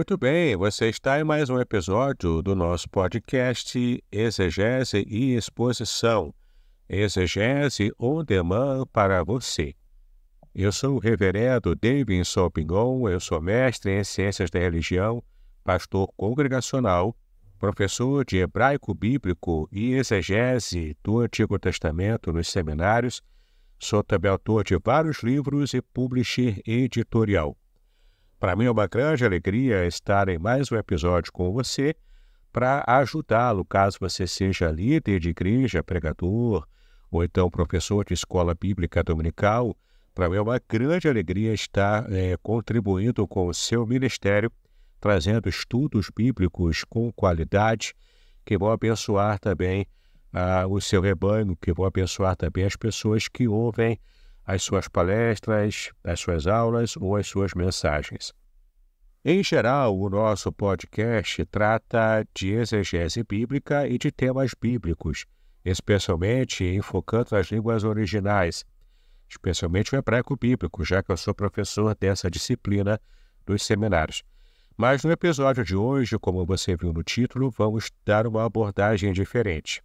Muito bem, você está em mais um episódio do nosso podcast Exegese e Exposição. Exegese on demand para você. Eu sou o reverendo Davidson Pingon, eu sou mestre em Ciências da Religião, pastor congregacional, professor de hebraico bíblico e exegese do Antigo Testamento nos seminários, sou também autor de vários livros e publisher editorial. Para mim é uma grande alegria estar em mais um episódio com você para ajudá-lo, caso você seja líder de igreja, pregador, ou então professor de escola bíblica dominical. Para mim é uma grande alegria estar é, contribuindo com o seu ministério, trazendo estudos bíblicos com qualidade que vão abençoar também ah, o seu rebanho, que vão abençoar também as pessoas que ouvem as suas palestras, as suas aulas ou as suas mensagens. Em geral, o nosso podcast trata de exegese bíblica e de temas bíblicos, especialmente enfocando as línguas originais, especialmente o hebraico bíblico, já que eu sou professor dessa disciplina dos seminários. Mas no episódio de hoje, como você viu no título, vamos dar uma abordagem diferente.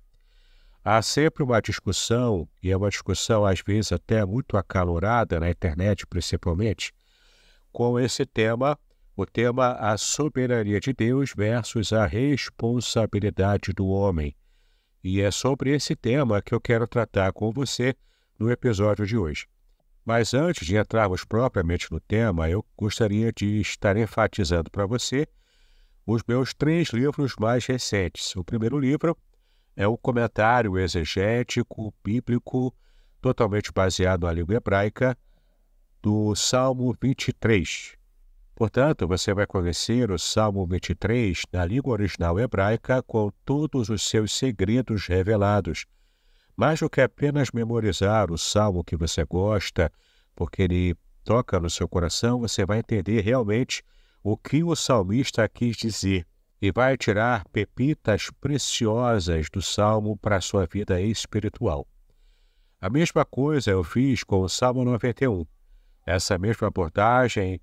Há sempre uma discussão, e é uma discussão às vezes até muito acalorada na internet, principalmente, com esse tema, o tema a soberania de Deus versus a responsabilidade do homem. E é sobre esse tema que eu quero tratar com você no episódio de hoje. Mas antes de entrarmos propriamente no tema, eu gostaria de estar enfatizando para você os meus três livros mais recentes. O primeiro livro é um comentário exegético, bíblico, totalmente baseado na língua hebraica, do Salmo 23. Portanto, você vai conhecer o Salmo 23 na língua original hebraica com todos os seus segredos revelados. Mais do que apenas memorizar o salmo que você gosta, porque ele toca no seu coração, você vai entender realmente o que o salmista quis dizer e vai tirar pepitas preciosas do salmo para sua vida espiritual. A mesma coisa eu fiz com o Salmo 91. Essa mesma abordagem,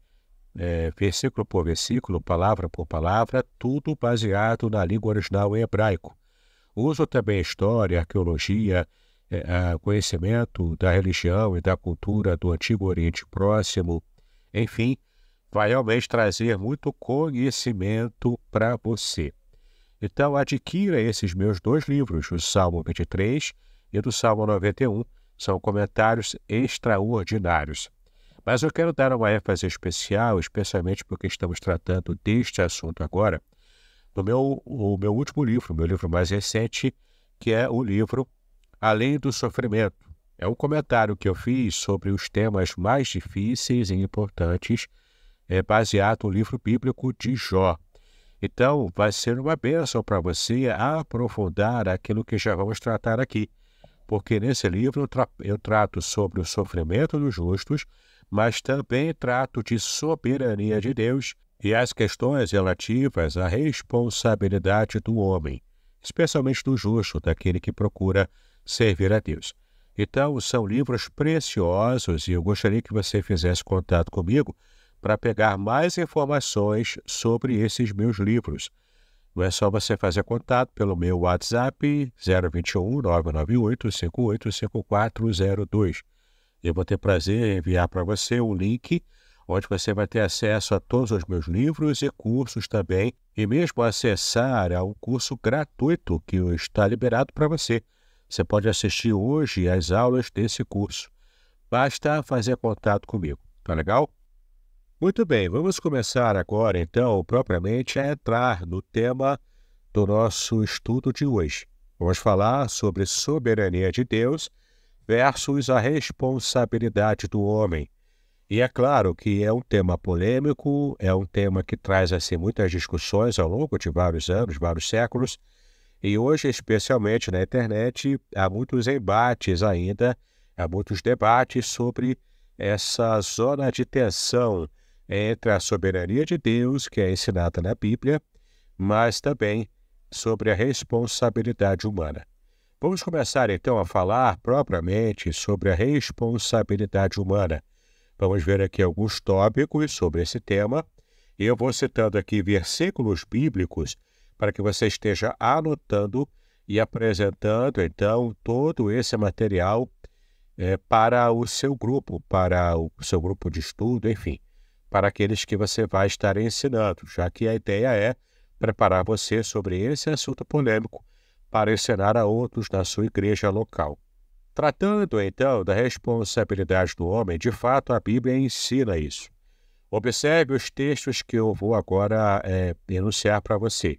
é, versículo por versículo, palavra por palavra, tudo baseado na língua original em hebraico. Uso também história, arqueologia, é, conhecimento da religião e da cultura do Antigo Oriente Próximo, enfim, vai realmente trazer muito conhecimento para você. Então, adquira esses meus dois livros, o Salmo 23 e do Salmo 91, são comentários extraordinários. Mas eu quero dar uma ênfase especial, especialmente porque estamos tratando deste assunto agora, no meu, o meu último livro, meu livro mais recente, que é o livro Além do Sofrimento. É um comentário que eu fiz sobre os temas mais difíceis e importantes é baseado no livro bíblico de Jó. Então, vai ser uma bênção para você aprofundar aquilo que já vamos tratar aqui, porque nesse livro eu, tra eu trato sobre o sofrimento dos justos, mas também trato de soberania de Deus e as questões relativas à responsabilidade do homem, especialmente do justo, daquele que procura servir a Deus. Então, são livros preciosos e eu gostaria que você fizesse contato comigo para pegar mais informações sobre esses meus livros. Não é só você fazer contato pelo meu WhatsApp 021 998 585402. Eu vou ter prazer em enviar para você um link onde você vai ter acesso a todos os meus livros e cursos também, e mesmo acessar a um curso gratuito que está liberado para você. Você pode assistir hoje às aulas desse curso. Basta fazer contato comigo, tá legal? Muito bem, vamos começar agora, então, propriamente a entrar no tema do nosso estudo de hoje. Vamos falar sobre soberania de Deus versus a responsabilidade do homem. E é claro que é um tema polêmico, é um tema que traz assim muitas discussões ao longo de vários anos, vários séculos, e hoje, especialmente na internet, há muitos embates ainda, há muitos debates sobre essa zona de tensão entre a soberania de Deus, que é ensinada na Bíblia, mas também sobre a responsabilidade humana. Vamos começar então a falar propriamente sobre a responsabilidade humana. Vamos ver aqui alguns tópicos sobre esse tema Eu vou citando aqui versículos bíblicos para que você esteja anotando e apresentando, então, todo esse material é, para o seu grupo, para o seu grupo de estudo, enfim, para aqueles que você vai estar ensinando, já que a ideia é preparar você sobre esse assunto polêmico para ensinar a outros na sua igreja local. Tratando então da responsabilidade do homem, de fato a Bíblia ensina isso. Observe os textos que eu vou agora é, enunciar para você.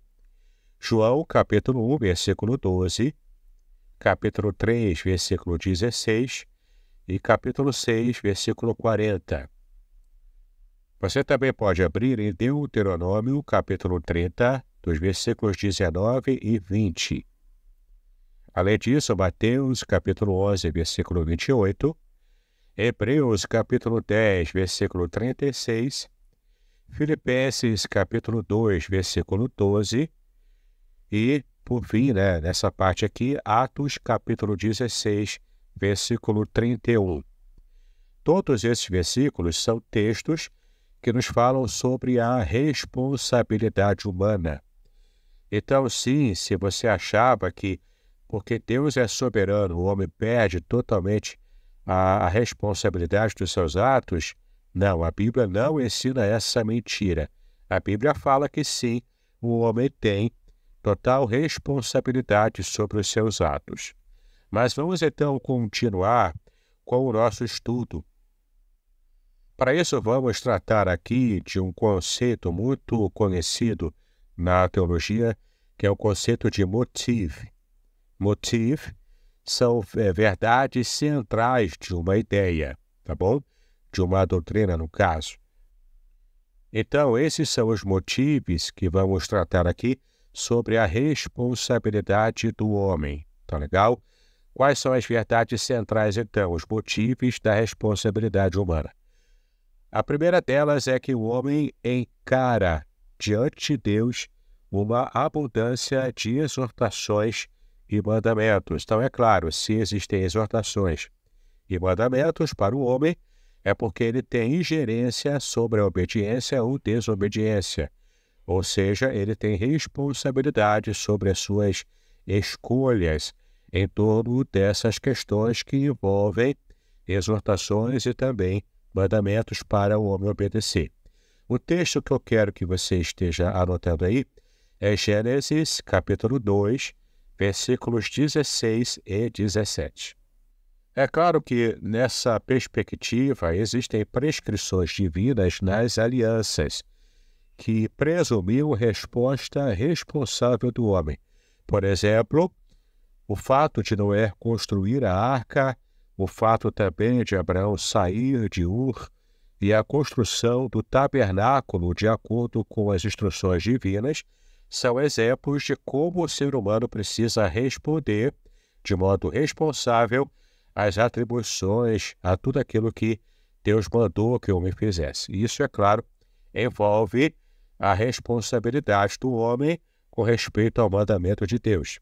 João, capítulo 1, versículo 12, capítulo 3, versículo 16 e capítulo 6, versículo 40. Você também pode abrir em Deuteronômio, capítulo 30, dos versículos 19 e 20. Além disso, Mateus, capítulo 11, versículo 28, Hebreus, capítulo 10, versículo 36, Filipenses, capítulo 2, versículo 12, e, por fim, né, nessa parte aqui, Atos capítulo 16, versículo 31. Todos esses versículos são textos que nos falam sobre a responsabilidade humana. Então, sim, se você achava que, porque Deus é soberano, o homem perde totalmente a, a responsabilidade dos seus atos, não, a Bíblia não ensina essa mentira. A Bíblia fala que sim, o homem tem total responsabilidade sobre os seus atos. Mas vamos então continuar com o nosso estudo. Para isso, vamos tratar aqui de um conceito muito conhecido na teologia, que é o conceito de motive. Motive são é, verdades centrais de uma ideia, tá bom? De uma doutrina, no caso. Então, esses são os motivos que vamos tratar aqui sobre a responsabilidade do homem. Tá legal? Quais são as verdades centrais, então, os motivos da responsabilidade humana? A primeira delas é que o homem encara diante de Deus uma abundância de exortações e mandamentos. Então, é claro, se existem exortações e mandamentos para o homem, é porque ele tem ingerência sobre a obediência ou desobediência. Ou seja, ele tem responsabilidade sobre as suas escolhas em torno dessas questões que envolvem exortações e também mandamentos para o homem obedecer. O texto que eu quero que você esteja anotando aí é Gênesis capítulo 2, versículos 16 e 17. É claro que nessa perspectiva existem prescrições divinas nas alianças que presumiu resposta responsável do homem. Por exemplo, o fato de Noé construir a arca, o fato também de Abraão sair de Ur e a construção do tabernáculo de acordo com as instruções divinas são exemplos de como o ser humano precisa responder de modo responsável às atribuições, a tudo aquilo que Deus mandou que o homem fizesse. Isso, é claro, envolve a responsabilidade do homem com respeito ao mandamento de Deus.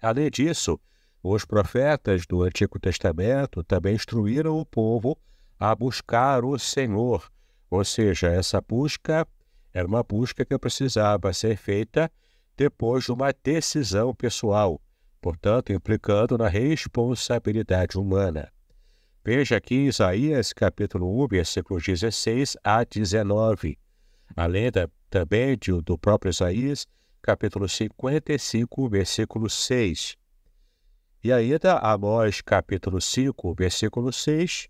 Além disso, os profetas do Antigo Testamento também instruíram o povo a buscar o Senhor, ou seja, essa busca era uma busca que precisava ser feita depois de uma decisão pessoal, portanto, implicando na responsabilidade humana. Veja aqui Isaías capítulo 1, versículos 16 a 19 além da, também de, do próprio Isaías, capítulo 55, versículo 6. E ainda Amós, capítulo 5, versículo 6,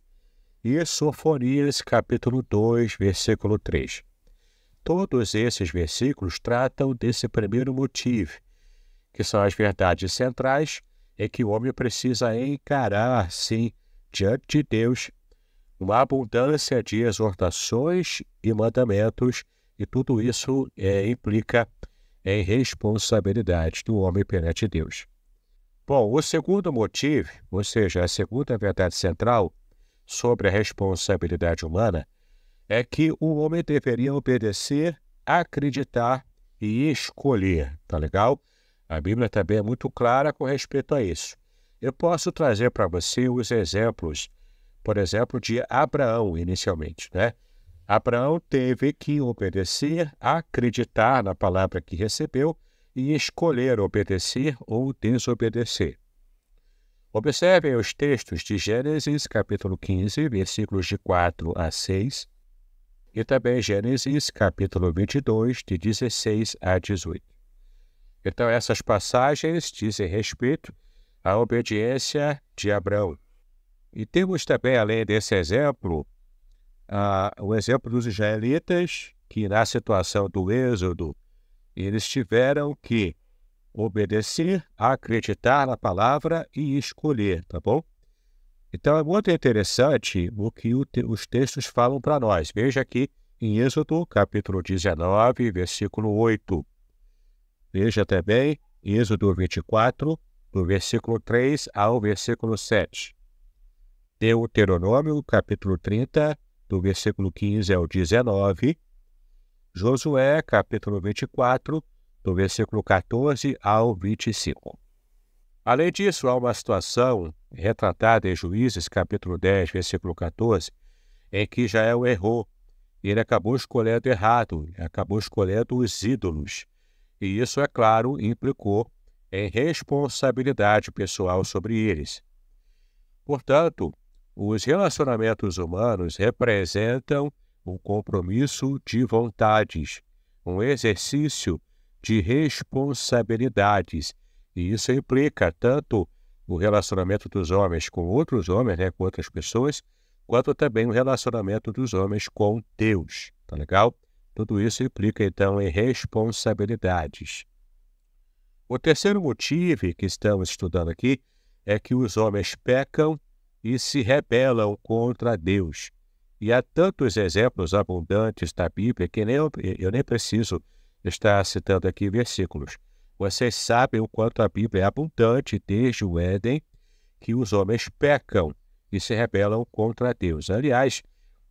e Sofonias, capítulo 2, versículo 3. Todos esses versículos tratam desse primeiro motivo, que são as verdades centrais em que o homem precisa encarar, sim, diante de Deus, uma abundância de exortações e mandamentos, e tudo isso é, implica em responsabilidade do homem perante Deus. Bom, o segundo motivo, ou seja, a segunda verdade central sobre a responsabilidade humana, é que o homem deveria obedecer, acreditar e escolher, tá legal? A Bíblia também é muito clara com respeito a isso. Eu posso trazer para você os exemplos por exemplo, de Abraão, inicialmente. Né? Abraão teve que obedecer, acreditar na palavra que recebeu e escolher obedecer ou desobedecer. Observem os textos de Gênesis, capítulo 15, versículos de 4 a 6, e também Gênesis, capítulo 22, de 16 a 18. Então, essas passagens dizem respeito à obediência de Abraão. E temos também, além desse exemplo, uh, o exemplo dos israelitas, que na situação do Êxodo, eles tiveram que obedecer, acreditar na palavra e escolher, tá bom? Então é muito interessante o que o te os textos falam para nós. Veja aqui em Êxodo, capítulo 19, versículo 8. Veja também Êxodo 24, do versículo 3 ao versículo 7. Deuteronômio, capítulo 30, do versículo 15 ao 19. Josué, capítulo 24, do versículo 14 ao 25. Além disso, há uma situação retratada em Juízes, capítulo 10, versículo 14, em que Israel errou. Ele acabou escolhendo errado, acabou escolhendo os ídolos. E isso, é claro, implicou em responsabilidade pessoal sobre eles. Portanto, os relacionamentos humanos representam um compromisso de vontades, um exercício de responsabilidades. E isso implica tanto o relacionamento dos homens com outros homens, né, com outras pessoas, quanto também o relacionamento dos homens com Deus. Tá legal? Tudo isso implica, então, em responsabilidades. O terceiro motivo que estamos estudando aqui é que os homens pecam e se rebelam contra Deus. E há tantos exemplos abundantes da Bíblia que nem eu, eu nem preciso estar citando aqui versículos. Vocês sabem o quanto a Bíblia é abundante desde o Éden, que os homens pecam e se rebelam contra Deus. Aliás,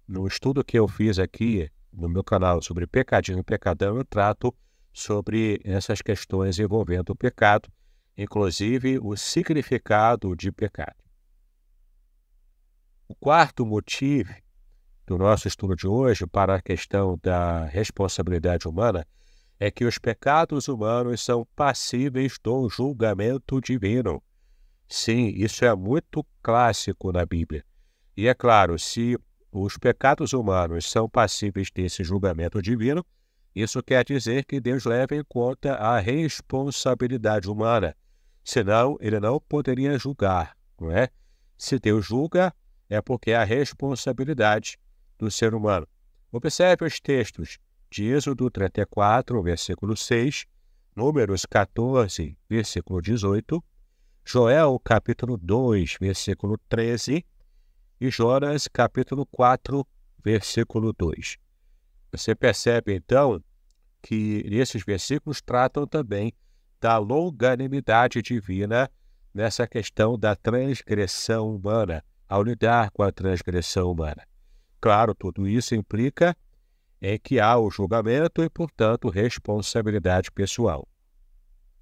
no estudo que eu fiz aqui no meu canal sobre pecadinho e pecadão, eu trato sobre essas questões envolvendo o pecado, inclusive o significado de pecado. O quarto motivo do nosso estudo de hoje para a questão da responsabilidade humana é que os pecados humanos são passíveis do julgamento divino. Sim, isso é muito clássico na Bíblia. E é claro, se os pecados humanos são passíveis desse julgamento divino, isso quer dizer que Deus leva em conta a responsabilidade humana. Senão, ele não poderia julgar, não é? Se Deus julga, é porque a responsabilidade do ser humano. Observe os textos de Êxodo 34, versículo 6, Números 14, versículo 18, Joel, capítulo 2, versículo 13 e Jonas, capítulo 4, versículo 2. Você percebe, então, que esses versículos tratam também da longanimidade divina nessa questão da transgressão humana, ao lidar com a transgressão humana. Claro, tudo isso implica em que há o julgamento e, portanto, responsabilidade pessoal.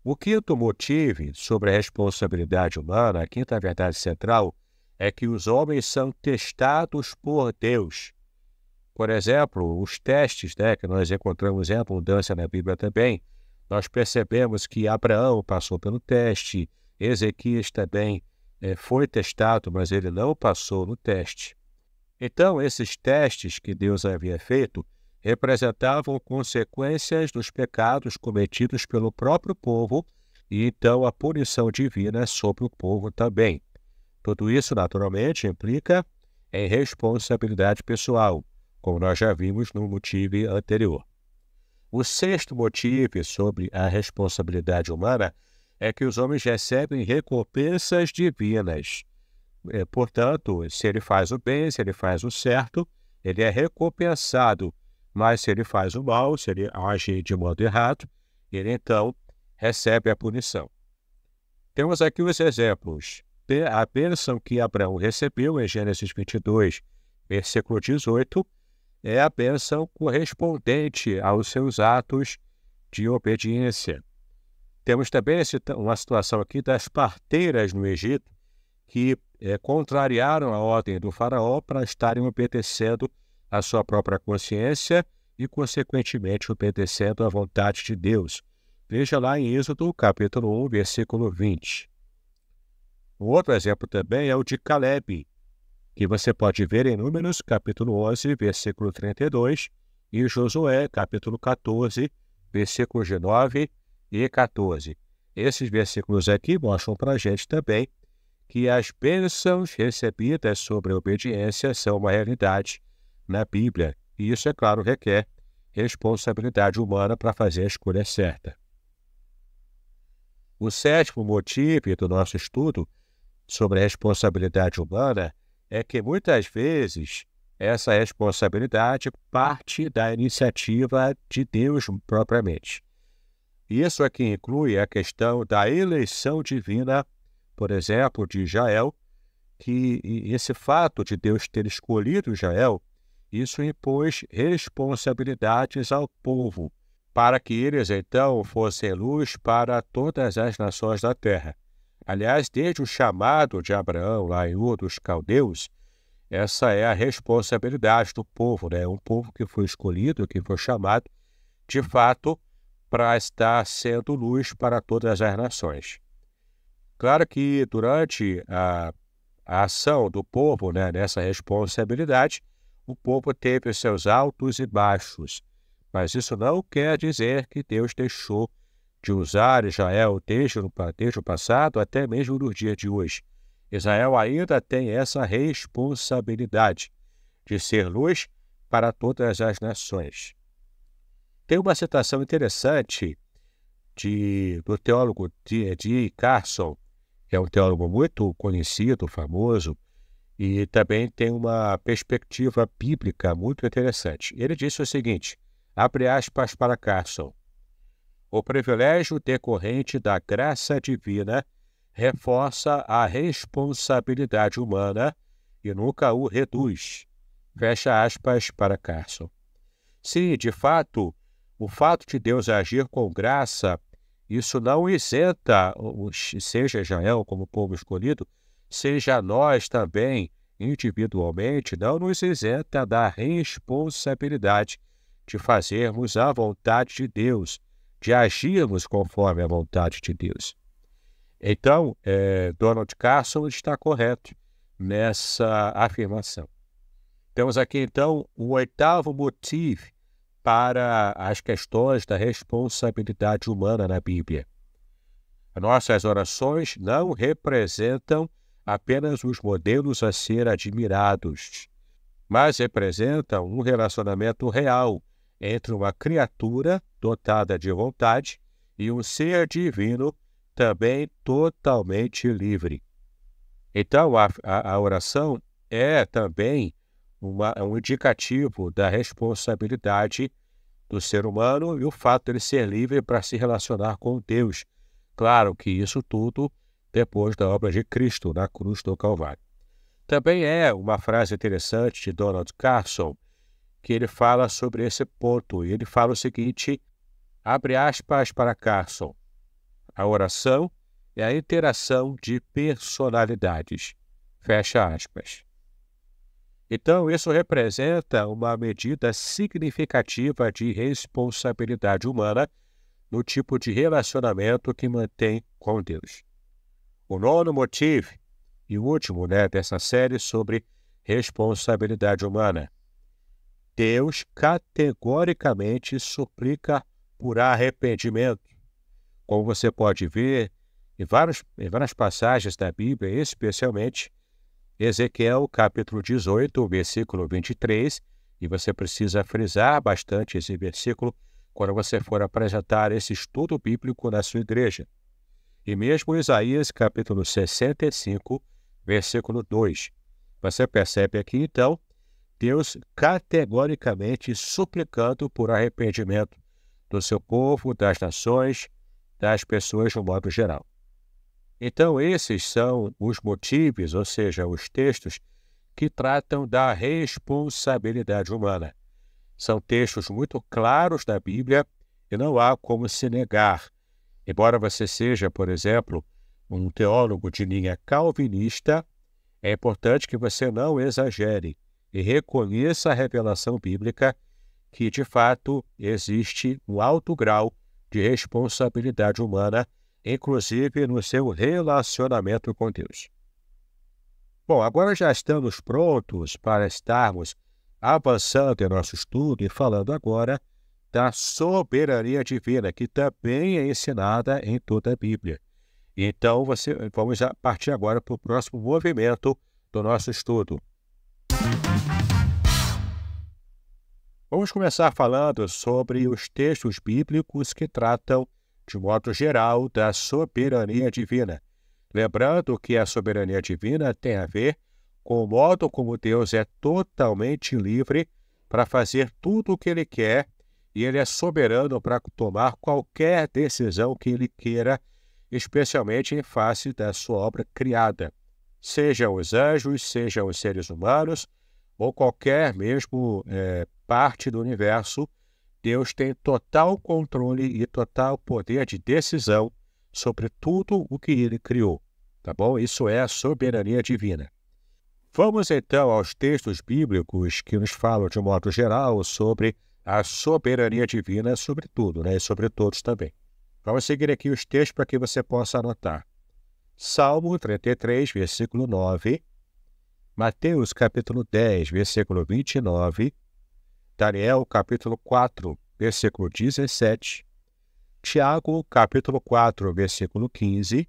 O quinto motivo sobre a responsabilidade humana, a quinta verdade central, é que os homens são testados por Deus. Por exemplo, os testes né, que nós encontramos em abundância na Bíblia também, nós percebemos que Abraão passou pelo teste, Ezequias também é, foi testado, mas ele não passou no teste. Então, esses testes que Deus havia feito representavam consequências dos pecados cometidos pelo próprio povo e então a punição divina sobre o povo também. Tudo isso, naturalmente, implica em responsabilidade pessoal, como nós já vimos no motivo anterior. O sexto motivo sobre a responsabilidade humana é que os homens recebem recompensas divinas. É, portanto, se ele faz o bem, se ele faz o certo, ele é recompensado. Mas se ele faz o mal, se ele age de modo errado, ele então recebe a punição. Temos aqui os exemplos. A bênção que Abraão recebeu em Gênesis 22, versículo 18, é a bênção correspondente aos seus atos de obediência. Temos também uma situação aqui das parteiras no Egito que é, contrariaram a ordem do faraó para estarem obedecendo a sua própria consciência e, consequentemente, obedecendo à vontade de Deus. Veja lá em Êxodo, capítulo 1, versículo 20. Um outro exemplo também é o de Caleb, que você pode ver em Números, capítulo 11, versículo 32, e Josué, capítulo 14, versículos de 9 e 14. Esses versículos aqui mostram para a gente também que as bênçãos recebidas sobre a obediência são uma realidade na Bíblia, e isso, é claro, requer responsabilidade humana para fazer a escolha certa. O sétimo motivo do nosso estudo sobre a responsabilidade humana é que muitas vezes essa responsabilidade parte da iniciativa de Deus propriamente. Isso aqui inclui a questão da eleição divina, por exemplo, de Israel, que esse fato de Deus ter escolhido Israel, isso impôs responsabilidades ao povo, para que eles então fossem luz para todas as nações da terra. Aliás, desde o chamado de Abraão lá em Ur dos Caldeus, essa é a responsabilidade do povo, né? Um povo que foi escolhido, que foi chamado, de fato, para estar sendo luz para todas as nações. Claro que durante a, a ação do povo, né, nessa responsabilidade, o povo teve os seus altos e baixos, mas isso não quer dizer que Deus deixou de usar Israel desde, desde o passado até mesmo no dia de hoje. Israel ainda tem essa responsabilidade de ser luz para todas as nações. Tem uma citação interessante de, do teólogo D. Carson, é um teólogo muito conhecido, famoso, e também tem uma perspectiva bíblica muito interessante. Ele disse o seguinte: abre aspas para Carson. O privilégio decorrente da graça divina reforça a responsabilidade humana e nunca o reduz. Fecha aspas para Carson. Se, de fato, o fato de Deus agir com graça, isso não isenta, seja Israel como povo escolhido, seja nós também, individualmente, não nos isenta da responsabilidade de fazermos a vontade de Deus, de agirmos conforme a vontade de Deus. Então, é, Donald Carson está correto nessa afirmação. Temos aqui, então, o oitavo motivo para as questões da responsabilidade humana na Bíblia. Nossas orações não representam apenas os modelos a ser admirados, mas representam um relacionamento real entre uma criatura dotada de vontade e um ser divino também totalmente livre. Então, a, a, a oração é também uma, um indicativo da responsabilidade do ser humano e o fato de ele ser livre para se relacionar com Deus. Claro que isso tudo depois da obra de Cristo na cruz do Calvário. Também é uma frase interessante de Donald Carson, que ele fala sobre esse ponto. E ele fala o seguinte: abre aspas para Carson. A oração é a interação de personalidades. Fecha aspas. Então, isso representa uma medida significativa de responsabilidade humana no tipo de relacionamento que mantém com Deus. O nono motivo, e o último né, dessa série sobre responsabilidade humana. Deus categoricamente suplica por arrependimento como você pode ver em, vários, em várias passagens da Bíblia, especialmente Ezequiel capítulo 18, versículo 23, e você precisa frisar bastante esse versículo quando você for apresentar esse estudo bíblico na sua igreja. E mesmo Isaías capítulo 65, versículo 2. Você percebe aqui então Deus categoricamente suplicando por arrependimento do seu povo, das nações, das pessoas no modo geral. Então, esses são os motivos, ou seja, os textos que tratam da responsabilidade humana. São textos muito claros da Bíblia e não há como se negar. Embora você seja, por exemplo, um teólogo de linha calvinista, é importante que você não exagere. e reconheça a revelação bíblica que, de fato, existe um alto grau de responsabilidade humana, inclusive no seu relacionamento com Deus. Bom, agora já estamos prontos para estarmos avançando em nosso estudo e falando agora da soberania divina, que também é ensinada em toda a Bíblia. Então, você, vamos partir agora para o próximo movimento do nosso estudo. Vamos começar falando sobre os textos bíblicos que tratam, de modo geral, da soberania divina. Lembrando que a soberania divina tem a ver com o modo como Deus é totalmente livre para fazer tudo o que Ele quer e Ele é soberano para tomar qualquer decisão que Ele queira, especialmente em face da sua obra criada, sejam os anjos, sejam os seres humanos ou qualquer mesmo é, parte do universo. Deus tem total controle e total poder de decisão sobre tudo o que Ele criou. Tá bom? Isso é a soberania divina. Vamos então aos textos bíblicos que nos falam de modo geral sobre a soberania divina sobre tudo, né? E sobre todos também. Vamos seguir aqui os textos para que você possa anotar. Salmo 33, versículo 9. Mateus, capítulo 10, versículo 29. Daniel, capítulo 4, versículo 17. Tiago, capítulo 4, versículo 15.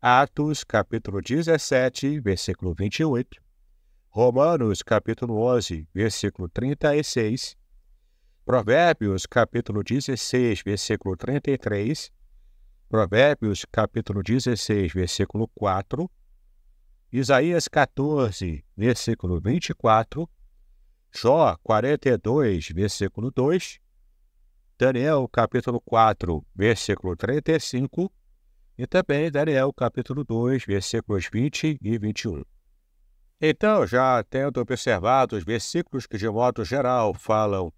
Atos, capítulo 17, versículo 28, Romanos, capítulo 11, versículo 36, Provérbios, capítulo 16, versículo 33, Provérbios, capítulo 16, versículo 4, Isaías 14, versículo 24, Jó 42, versículo 2, Daniel, capítulo 4, versículo 35, e também Daniel capítulo 2, versículos 20 e 21. Então, já tendo observado os versículos que, de modo geral, falam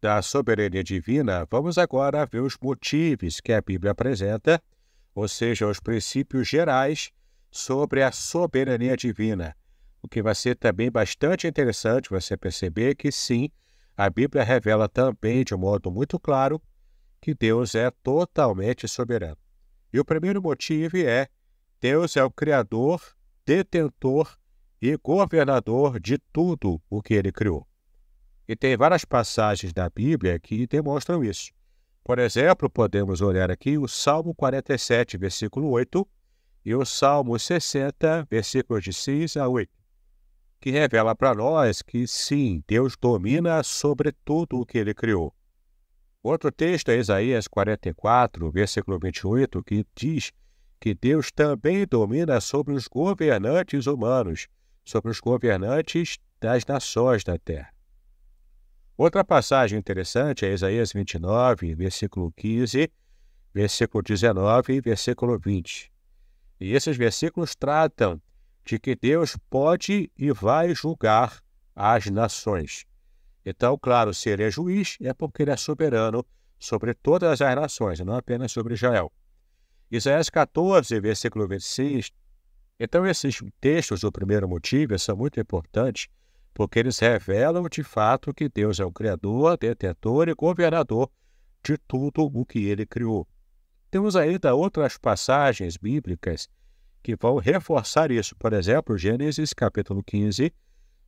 da soberania divina, vamos agora ver os motivos que a Bíblia apresenta, ou seja, os princípios gerais sobre a soberania divina. O que vai ser também bastante interessante você perceber que, sim, a Bíblia revela também, de um modo muito claro, que Deus é totalmente soberano. E o primeiro motivo é: Deus é o Criador, detentor e governador de tudo o que ele criou. E tem várias passagens da Bíblia que demonstram isso. Por exemplo, podemos olhar aqui o Salmo 47, versículo 8, e o Salmo 60, versículos de 6 a 8, que revela para nós que sim, Deus domina sobre tudo o que ele criou. Outro texto é Isaías 44, versículo 28, que diz que Deus também domina sobre os governantes humanos, sobre os governantes das nações da terra. Outra passagem interessante é Isaías 29, versículo 15, versículo 19 e versículo 20. E esses versículos tratam de que Deus pode e vai julgar as nações. Então, claro, se ele é juiz, é porque ele é soberano sobre todas as nações, não apenas sobre Israel. Isaías 14, versículo 26. Então, esses textos do primeiro motivo são muito importantes, porque eles revelam de fato que Deus é o Criador, detentor e governador de tudo o que ele criou. Temos ainda outras passagens bíblicas que vão reforçar isso. Por exemplo, Gênesis capítulo 15,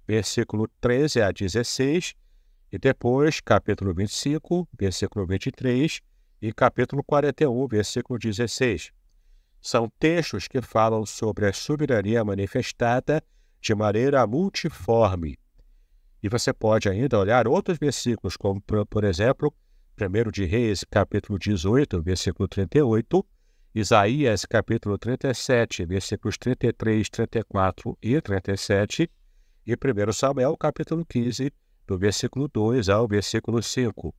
versículo 13 a 16, e depois, capítulo 25, versículo 23 e capítulo 41, versículo 16. São textos que falam sobre a soberania manifestada de maneira multiforme. E você pode ainda olhar outros versículos, como, por exemplo, 1 de Reis, capítulo 18, versículo 38, Isaías, capítulo 37, versículos 33, 34 e 37, e 1 Samuel, capítulo 15, do versículo 2 ao versículo 5.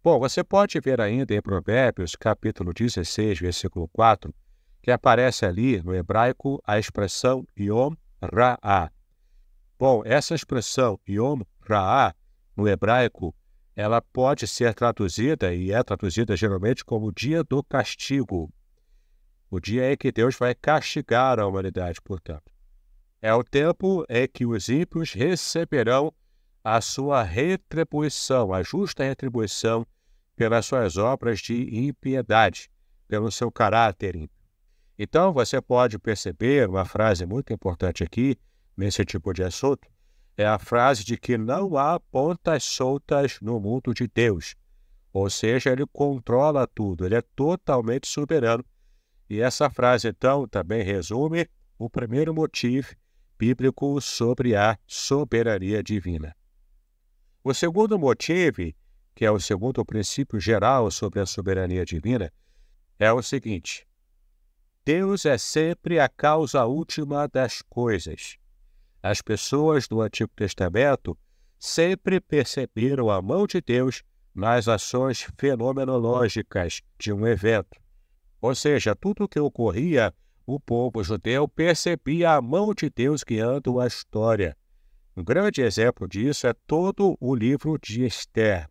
Bom, você pode ver ainda em Provérbios, capítulo 16, versículo 4, que aparece ali no hebraico a expressão Yom Ra'ah. Bom, essa expressão Yom Ra'ah, no hebraico, ela pode ser traduzida, e é traduzida geralmente como dia do castigo. O dia em que Deus vai castigar a humanidade, portanto. É o tempo em que os ímpios receberão a sua retribuição, a justa retribuição pelas suas obras de impiedade, pelo seu caráter ímpio. Então, você pode perceber uma frase muito importante aqui, nesse tipo de assunto, é a frase de que não há pontas soltas no mundo de Deus. Ou seja, ele controla tudo, ele é totalmente soberano. E essa frase, então, também resume o primeiro motivo bíblico sobre a soberania divina. O segundo motivo, que é o segundo princípio geral sobre a soberania divina, é o seguinte: Deus é sempre a causa última das coisas. As pessoas do Antigo Testamento sempre perceberam a mão de Deus nas ações fenomenológicas de um evento. Ou seja, tudo o que ocorria, o povo judeu percebia a mão de Deus guiando a história. Um grande exemplo disso é todo o livro de Esther.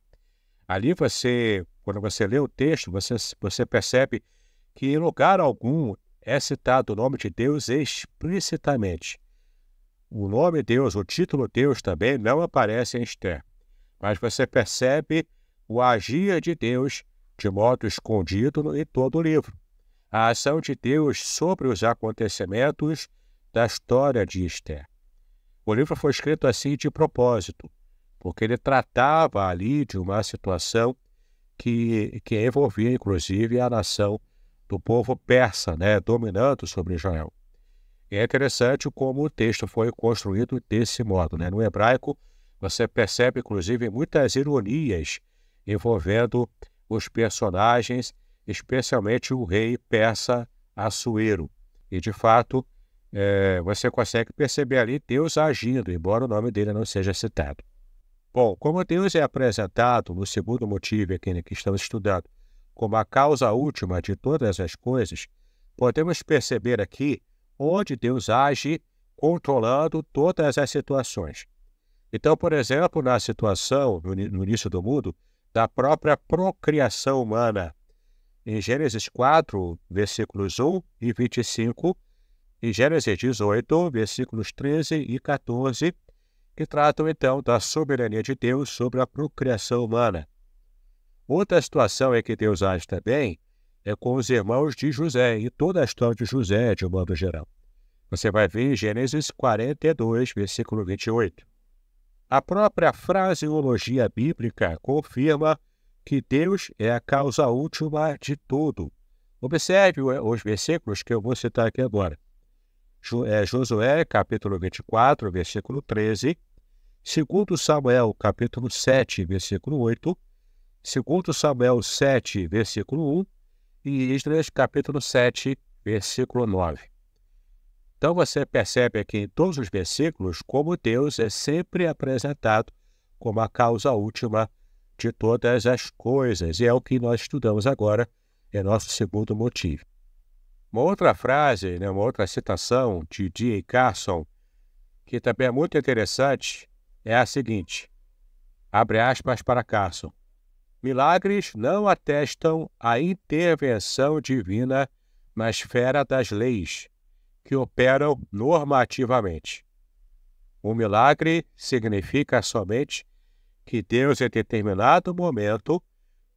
Ali você, quando você lê o texto, você, você percebe que em lugar algum é citado o nome de Deus explicitamente. O nome Deus, o título Deus também não aparece em Esther, mas você percebe o agir de Deus de modo escondido em todo o livro. A ação de Deus sobre os acontecimentos da história de Esther. O livro foi escrito assim de propósito, porque ele tratava ali de uma situação que, que envolvia, inclusive, a nação do povo persa, né, dominando sobre Israel. É interessante como o texto foi construído desse modo. Né? No hebraico, você percebe, inclusive, muitas ironias envolvendo os personagens, especialmente o rei persa Assuero. E, de fato, é, você consegue perceber ali Deus agindo, embora o nome dele não seja citado. Bom, como Deus é apresentado no segundo motivo aqui né, que estamos estudando, como a causa última de todas as coisas, podemos perceber aqui onde Deus age controlando todas as situações. Então, por exemplo, na situação, no, início do mundo, da própria procriação humana, em Gênesis 4, versículos 1 e 25, e Gênesis 18, versículos 13 e 14, que tratam então da soberania de Deus sobre a procriação humana. Outra situação em que Deus age também com os irmãos de José e toda a história de José, de um modo geral. Você vai ver em Gênesis 42, versículo 28. A própria fraseologia bíblica confirma que Deus é a causa última de tudo. Observe os versículos que eu vou citar aqui agora. É, Josué, capítulo 24, versículo 13. Segundo Samuel, capítulo 7, versículo 8. Segundo Samuel 7, versículo 1 e Esdras, capítulo 7, versículo 9. Então você percebe aqui em todos os versículos como Deus é sempre apresentado como a causa última de todas as coisas, e é o que nós estudamos agora, é nosso segundo motivo. Uma outra frase, né, uma outra citação de D.A. Carson, que também é muito interessante, é a seguinte: abre aspas para Carson. Milagres não atestam a intervenção divina na esfera das leis, que operam normativamente. O milagre significa somente que Deus, em determinado momento,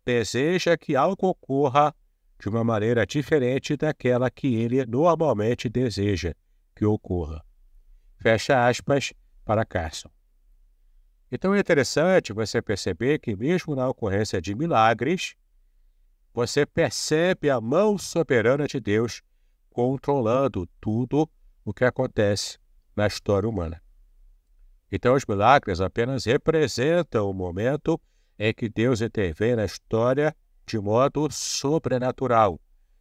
deseja que algo ocorra de uma maneira diferente daquela que ele normalmente deseja que ocorra. Fecha aspas para Carson. Então é interessante você perceber que, mesmo na ocorrência de milagres, você percebe a mão soberana de Deus controlando tudo o que acontece na história humana. Então, os milagres apenas representam o momento em que Deus intervém na história de modo sobrenatural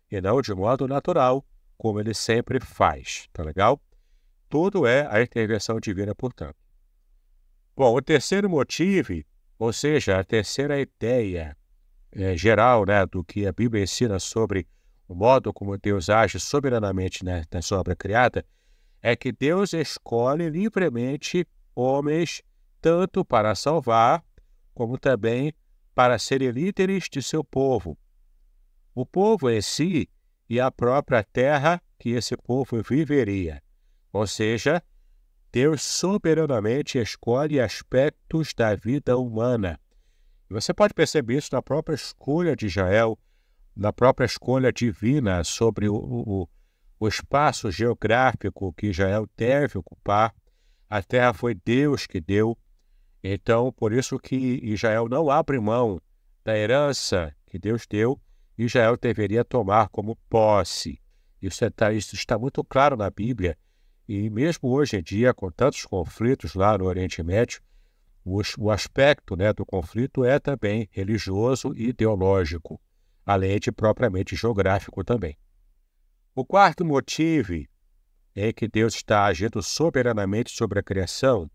e não de modo natural, como ele sempre faz. Tá legal? Tudo é a intervenção divina, portanto. Bom, o terceiro motivo, ou seja, a terceira ideia é, geral né, do que a Bíblia ensina sobre o modo como Deus age soberanamente né, na sua obra criada, é que Deus escolhe livremente homens tanto para salvar, como também para serem líderes de seu povo. O povo em si e a própria terra que esse povo viveria. Ou seja, Deus soberanamente escolhe aspectos da vida humana. E você pode perceber isso na própria escolha de Israel, na própria escolha divina sobre o, o, o espaço geográfico que Israel deve ocupar. A terra foi Deus que deu. Então, por isso que Israel não abre mão da herança que Deus deu, Israel deveria tomar como posse. Isso, é, isso está muito claro na Bíblia. E mesmo hoje em dia, com tantos conflitos lá no Oriente Médio, o, o aspecto né, do conflito é também religioso e ideológico, além de propriamente geográfico também. O quarto motivo é que Deus está agindo soberanamente sobre a criação.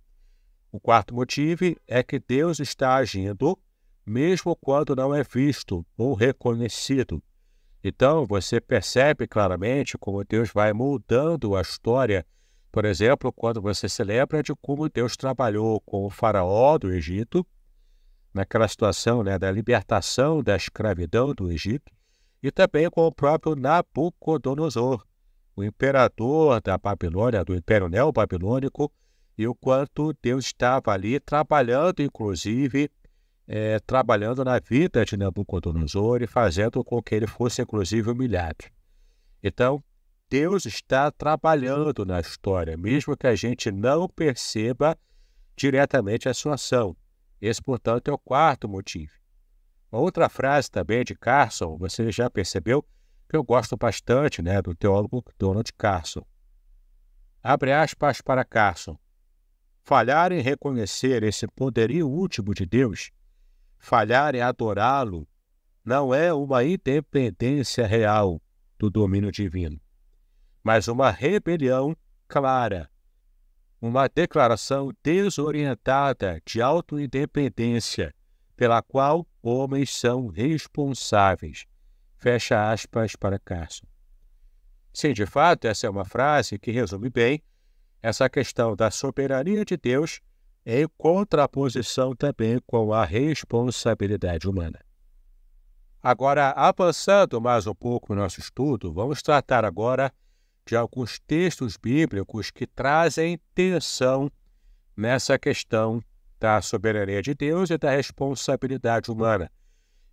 O quarto motivo é que Deus está agindo mesmo quando não é visto ou reconhecido. Então, você percebe claramente como Deus vai mudando a história por exemplo, quando você se lembra de como Deus trabalhou com o faraó do Egito, naquela situação né, da libertação da escravidão do Egito, e também com o próprio Nabucodonosor, o imperador da Babilônia, do Império Neobabilônico, e o quanto Deus estava ali trabalhando, inclusive, é, trabalhando na vida de Nabucodonosor e fazendo com que ele fosse, inclusive, humilhado. Então, Deus está trabalhando na história, mesmo que a gente não perceba diretamente a sua ação. Esse, portanto, é o quarto motivo. outra frase também de Carson, você já percebeu que eu gosto bastante né, do teólogo Donald Carson. Abre aspas para Carson. Falhar em reconhecer esse poderio último de Deus, falhar em adorá-lo, não é uma independência real do domínio divino mas uma rebelião clara, uma declaração desorientada de autoindependência, pela qual homens são responsáveis. Fecha aspas para Carson. Sim, de fato, essa é uma frase que resume bem essa questão da soberania de Deus em contraposição também com a responsabilidade humana. Agora, avançando mais um pouco no nosso estudo, vamos tratar agora de alguns textos bíblicos que trazem tensão nessa questão da soberania de Deus e da responsabilidade humana.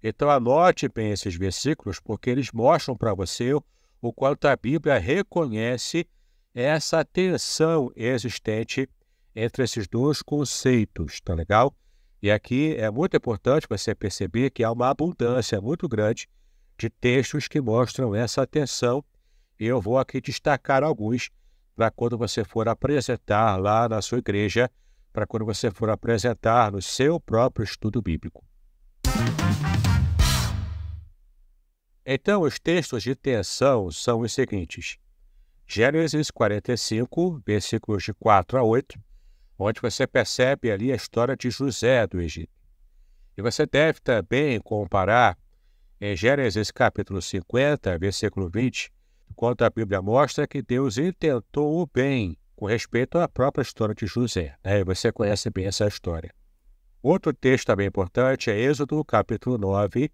Então, anote bem esses versículos, porque eles mostram para você o quanto a Bíblia reconhece essa tensão existente entre esses dois conceitos, tá legal? E aqui é muito importante você perceber que há uma abundância muito grande de textos que mostram essa tensão eu vou aqui destacar alguns para quando você for apresentar lá na sua igreja, para quando você for apresentar no seu próprio estudo bíblico. Então, os textos de tensão são os seguintes: Gênesis 45, versículos de 4 a 8, onde você percebe ali a história de José do Egito. E você deve também comparar em Gênesis capítulo 50, versículo 20, quanto a Bíblia mostra que Deus intentou o bem com respeito à própria história de José. Né? Você conhece bem essa história. Outro texto também importante é Êxodo, capítulo 9,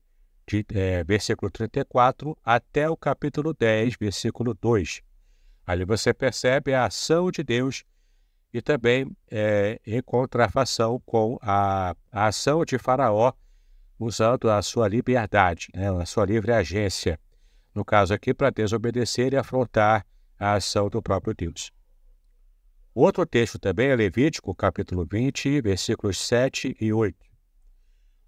de, é, versículo 34, até o capítulo 10, versículo 2. Ali você percebe a ação de Deus e também é, em contrafação com a, a ação de Faraó, usando a sua liberdade, né, a sua livre agência no caso aqui, para desobedecer e afrontar a ação do próprio Deus. Outro texto também é Levítico, capítulo 20, versículos 7 e 8,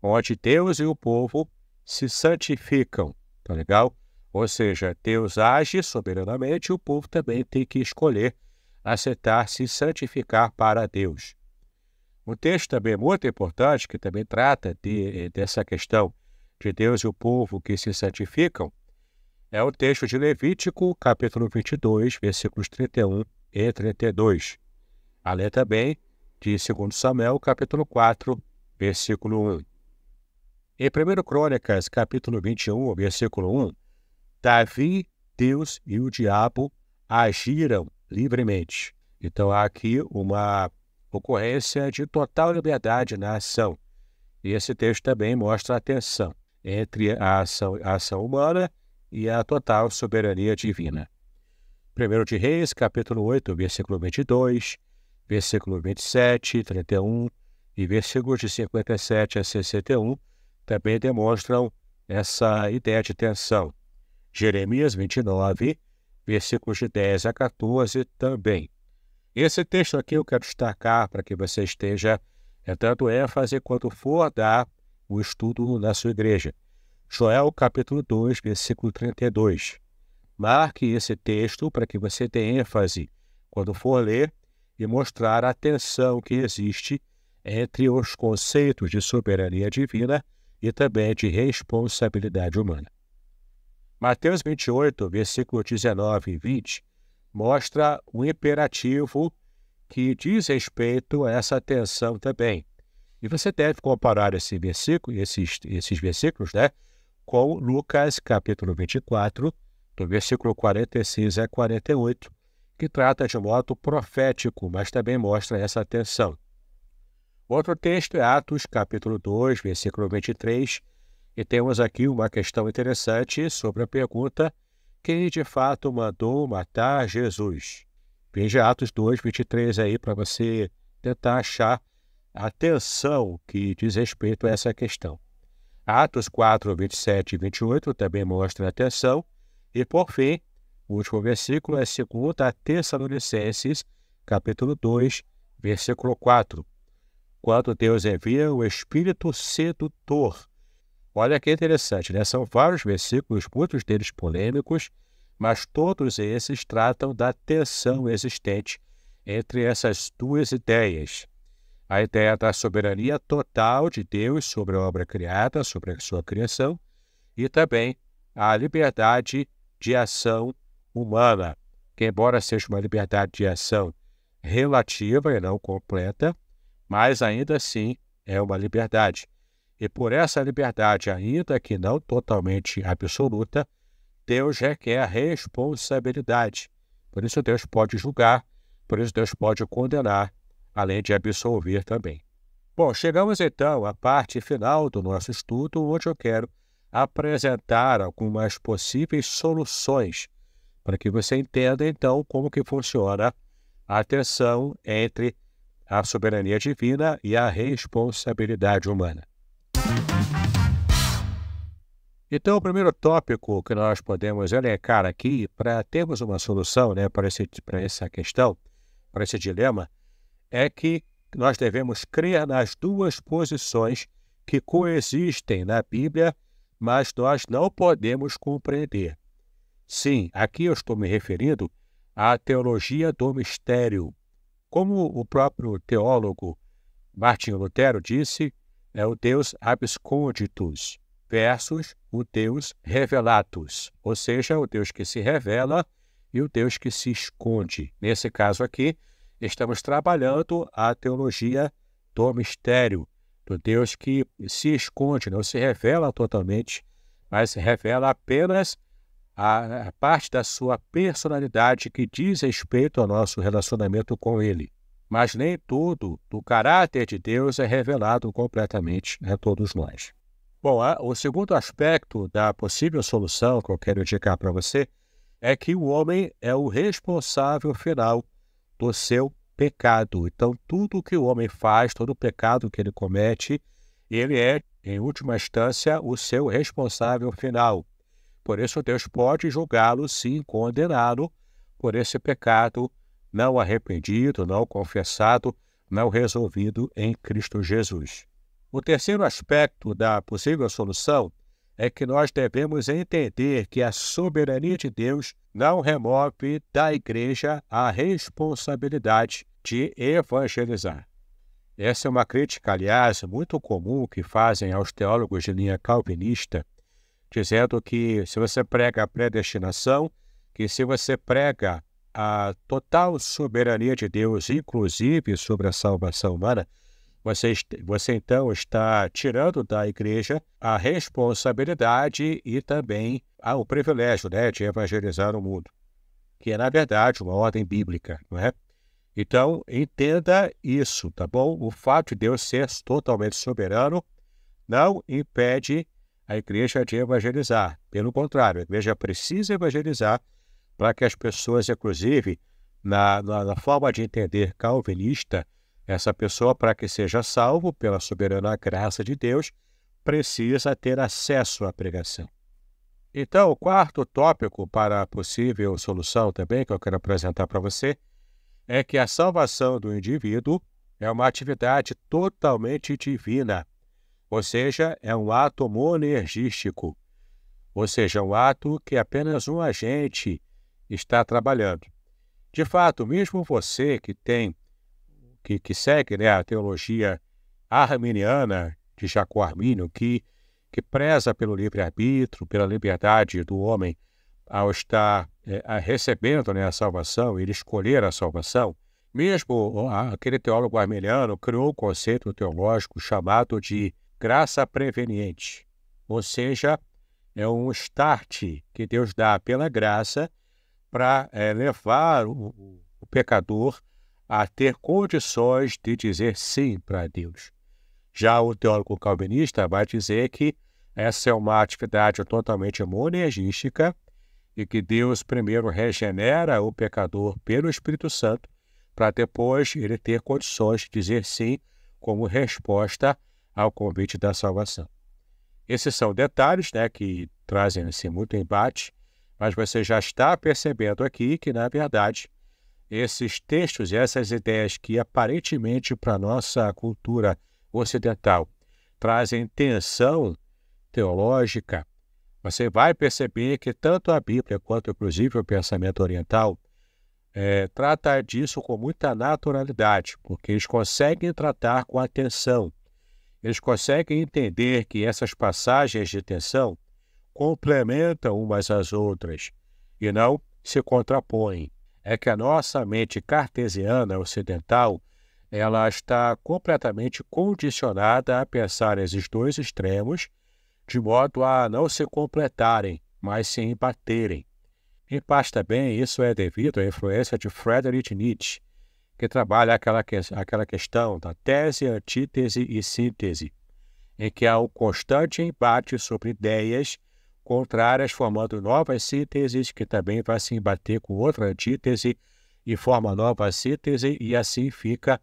onde Deus e o povo se santificam, tá legal? Ou seja, Deus age soberanamente e o povo também tem que escolher aceitar se santificar para Deus. Um texto também muito importante, que também trata de, dessa questão de Deus e o povo que se santificam, é o texto de Levítico, capítulo 22, versículos 31 e 32. Além também de 2 Samuel, capítulo 4, versículo 1. Em 1 Crônicas, capítulo 21, versículo 1, Davi, Deus e o diabo agiram livremente. Então há aqui uma ocorrência de total liberdade na ação. E esse texto também mostra a tensão entre a ação, a ação humana e a total soberania divina. 1 de Reis, capítulo 8, versículo 22, versículo 27, 31 e versículos de 57 a 61 também demonstram essa ideia de tensão. Jeremias 29, versículos de 10 a 14 também. Esse texto aqui eu quero destacar para que você esteja dando ênfase quando for dar o estudo na sua igreja. Joel capítulo 2, versículo 32. Marque esse texto para que você tenha ênfase quando for ler e mostrar a tensão que existe entre os conceitos de soberania divina e também de responsabilidade humana. Mateus 28, versículo 19 e 20, mostra um imperativo que diz respeito a essa tensão também. E você deve comparar esse versículo, esses, esses versículos, né, com Lucas capítulo 24, do versículo 46 a 48, que trata de modo profético, mas também mostra essa tensão. Outro texto é Atos capítulo 2, versículo 23, e temos aqui uma questão interessante sobre a pergunta: quem de fato mandou matar Jesus? Veja Atos 2, 23 aí para você tentar achar a tensão que diz respeito a essa questão. Atos 4, 27 e 28 também mostra a tensão. E por fim, o último versículo é 2 Tessalonicenses, capítulo 2, versículo 4. Quando Deus envia o Espírito Sedutor Olha que interessante, né? São vários versículos, muitos deles polêmicos, mas todos esses tratam da tensão existente entre essas duas ideias. A ideia da soberania total de Deus sobre a obra criada, sobre a sua criação, e também a liberdade de ação humana, que, embora seja uma liberdade de ação relativa e não completa, mas ainda assim é uma liberdade. E por essa liberdade, ainda que não totalmente absoluta, Deus requer responsabilidade. Por isso Deus pode julgar, por isso Deus pode condenar, além de absolver também. Bom, chegamos então à parte final do nosso estudo, onde eu quero apresentar algumas possíveis soluções para que você entenda então como que funciona a tensão entre a soberania divina e a responsabilidade humana. Então, o primeiro tópico que nós podemos elencar aqui para termos uma solução né, para, esse, para essa questão, para esse dilema, é que nós devemos crer nas duas posições que coexistem na Bíblia, mas nós não podemos compreender. Sim, aqui eu estou me referindo à teologia do mistério. Como o próprio teólogo Martinho Lutero disse, é o Deus absconditus versus o Deus revelatus, ou seja, o Deus que se revela e o Deus que se esconde. Nesse caso aqui, estamos trabalhando a teologia do mistério, do Deus que se esconde, não se revela totalmente, mas revela apenas a, parte da sua personalidade que diz respeito ao nosso relacionamento com Ele. Mas nem tudo do caráter de Deus é revelado completamente a todos nós. Bom, o segundo aspecto da possível solução que eu quero indicar para você é que o homem é o responsável final do seu pecado. Então, tudo que o homem faz, todo pecado que ele comete, ele é, em última instância, o seu responsável final. Por isso, Deus pode julgá-lo, sim, condená-lo por esse pecado não arrependido, não confessado, não resolvido em Cristo Jesus. O terceiro aspecto da possível solução é que nós devemos entender que a soberania de Deus não remove da igreja a responsabilidade de evangelizar. Essa é uma crítica, aliás, muito comum que fazem aos teólogos de linha calvinista, dizendo que se você prega a predestinação, que se você prega a total soberania de Deus, inclusive sobre a salvação humana, você, você então está tirando da igreja a responsabilidade e também o privilégio né, de evangelizar o mundo, que é, na verdade, uma ordem bíblica, não é? Então, entenda isso, tá bom? O fato de Deus ser totalmente soberano não impede a igreja de evangelizar. Pelo contrário, a igreja precisa evangelizar para que as pessoas, inclusive, na, na, na forma de entender calvinista, essa pessoa, para que seja salvo pela soberana graça de Deus, precisa ter acesso à pregação. Então, o quarto tópico para a possível solução também que eu quero apresentar para você é que a salvação do indivíduo é uma atividade totalmente divina, ou seja, é um ato monergístico, ou seja, um ato que apenas um agente está trabalhando. De fato, mesmo você que tem, que, que segue né, a teologia arminiana de Jacó Armínio, que, que preza pelo livre-arbítrio, pela liberdade do homem ao estar é, recebendo né, a salvação, ele escolher a salvação, mesmo aquele teólogo arminiano criou um conceito teológico chamado de graça preveniente, ou seja, é um start que Deus dá pela graça para é, levar o, o pecador a ter condições de dizer sim para Deus. Já o teólogo calvinista vai dizer que essa é uma atividade totalmente monergística e que Deus primeiro regenera o pecador pelo Espírito Santo para depois ele ter condições de dizer sim como resposta ao convite da salvação. Esses são detalhes né, que trazem assim, muito embate, mas você já está percebendo aqui que, na verdade, esses textos e essas ideias que aparentemente para nossa cultura ocidental trazem tensão teológica, você vai perceber que tanto a Bíblia quanto, inclusive, o pensamento oriental é, trata disso com muita naturalidade, porque eles conseguem tratar com atenção, eles conseguem entender que essas passagens de tensão complementam umas às outras e não se contrapõem. É que a nossa mente cartesiana ocidental ela está completamente condicionada a pensar esses dois extremos de modo a não se completarem, mas se embaterem. Em parte também isso é devido à influência de Friedrich Nietzsche, que trabalha aquela, que, aquela questão da tese, antítese e síntese, em que há um constante embate sobre ideias contrárias, formando novas sínteses, que também vai se embater com outra antítese e forma nova síntese, e assim fica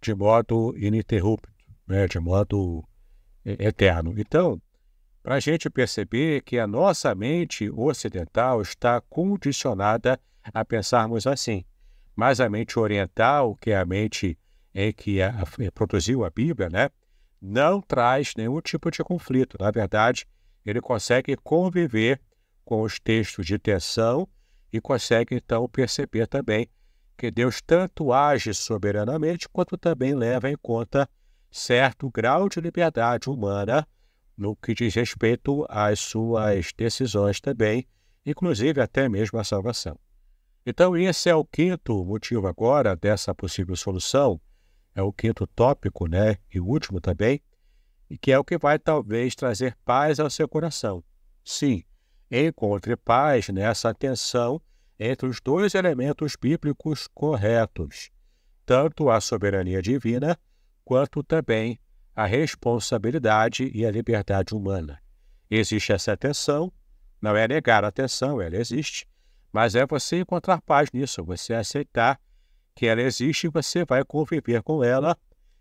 de modo ininterrupto, né, de modo é, eterno. Então, para a gente perceber que a nossa mente ocidental está condicionada a pensarmos assim. Mas a mente oriental, que é a mente em que a, a, produziu a Bíblia, né, não traz nenhum tipo de conflito. Na verdade, ele consegue conviver com os textos de tensão e consegue então perceber também que Deus tanto age soberanamente quanto também leva em conta certo grau de liberdade humana no que diz respeito às suas decisões também, inclusive até mesmo a salvação. Então, esse é o quinto motivo agora dessa possível solução, é o quinto tópico, né, e último também, e que é o que vai talvez trazer paz ao seu coração. Sim, encontre paz nessa tensão entre os dois elementos bíblicos corretos, tanto a soberania divina quanto também a responsabilidade e a liberdade humana. Existe essa tensão, não é negar a tensão, ela existe, mas é você encontrar paz nisso, você aceitar que ela existe e você vai conviver com ela,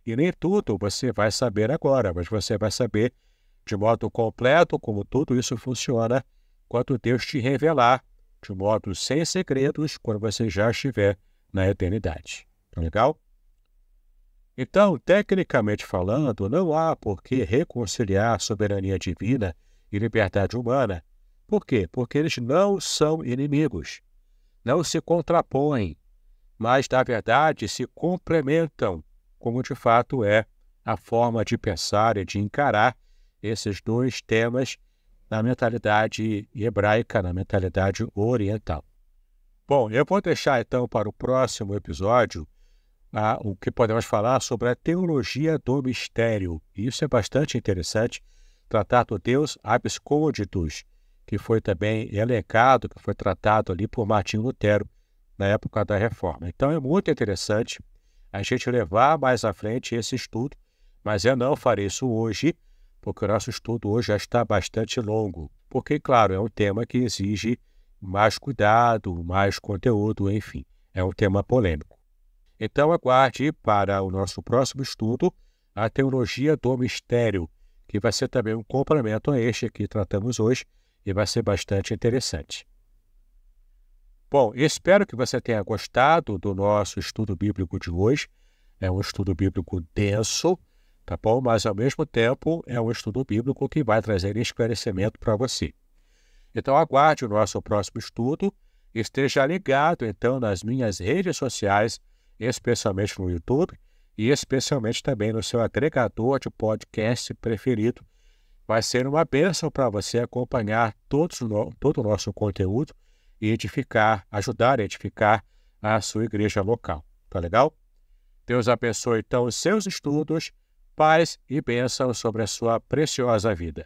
e nem tudo você vai saber agora, mas você vai saber de modo completo como tudo isso funciona quando Deus te revelar, de modo sem segredos, quando você já estiver na eternidade. Tá legal? Então, tecnicamente falando, não há por que reconciliar soberania divina e liberdade humana. Por quê? Porque eles não são inimigos, não se contrapõem, mas, na verdade, se complementam, como de fato é a forma de pensar e de encarar esses dois temas na mentalidade hebraica, na mentalidade oriental. Bom, eu vou deixar então para o próximo episódio o que podemos falar sobre a teologia do mistério. Isso é bastante interessante, tratar do Deus absconditus, que foi também elencado, que foi tratado ali por Martinho Lutero na época da Reforma. Então é muito interessante a gente levar mais à frente esse estudo, mas eu não farei isso hoje, porque o nosso estudo hoje já está bastante longo. Porque, claro, é um tema que exige mais cuidado, mais conteúdo, enfim. é um tema polêmico. Então aguarde para o nosso próximo estudo a teologia do mistério, que vai ser também um complemento a este que tratamos hoje e vai ser bastante interessante. Bom, espero que você tenha gostado do nosso estudo bíblico de hoje. É um estudo bíblico denso, tá bom? Mas ao mesmo tempo é um estudo bíblico que vai trazer esclarecimento para você. Então aguarde o nosso próximo estudo. Esteja ligado então nas minhas redes sociais, especialmente no YouTube e especialmente também no seu agregador de podcast preferido. Vai ser uma bênção para você acompanhar todos, todo o nosso conteúdo e edificar, ajudar a edificar a sua igreja local. Tá legal? Deus abençoe então os seus estudos, paz e bênção sobre a sua preciosa vida.